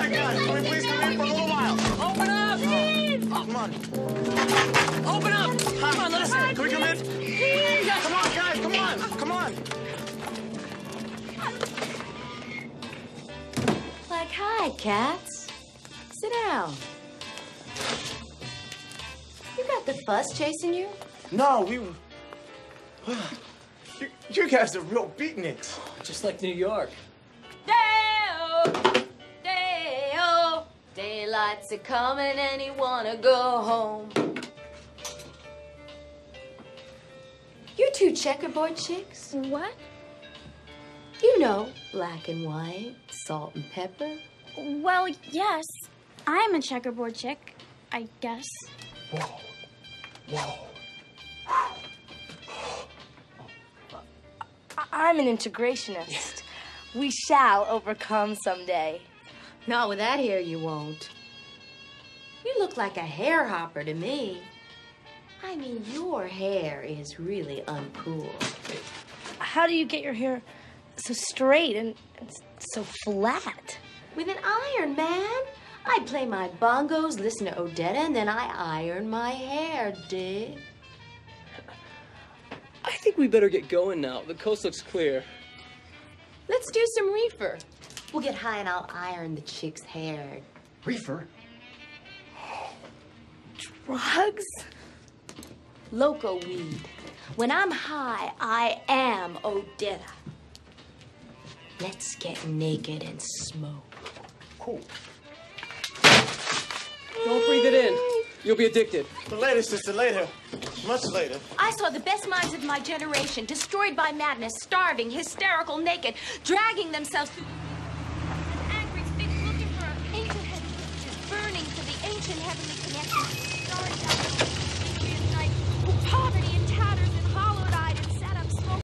that guy? Can we please come in for a little while? Open up! Come on. Open up! Come on, let us in. Can we come in? Come on, guys, come on. Come on. Like, hi, cats. Sit down. You got the fuss chasing you? No, we. You, you guys are real beatniks. Just like New York. Day-o, day-o. Daylight's a coming and you wanna go home. You two checkerboard chicks? What? You know, black and white, salt and pepper. Well, yes. I'm a checkerboard chick, I guess. Whoa. Whoa. I'm an integrationist. We shall overcome someday. Not with that hair, you won't. You look like a hair hopper to me. I mean, your hair is really uncool. How do you get your hair so straight and, and so flat? With an iron, man. I play my bongos, listen to Odetta, and then I iron my hair, dig? I think we better get going now. The coast looks clear. Let's do some reefer. We'll get high and I'll iron the chick's hair. Reefer? Drugs? Loco weed. When I'm high, I am Odetta. Let's get naked and smoke. Cool. Don't breathe it in. You'll be addicted. But later, sister, later. Much later. I saw the best minds of my generation destroyed by madness, starving, hysterical, naked, dragging themselves through. Angry sphinx looking for ancient heavenly riches, burning for the ancient heavenly connection. Stars out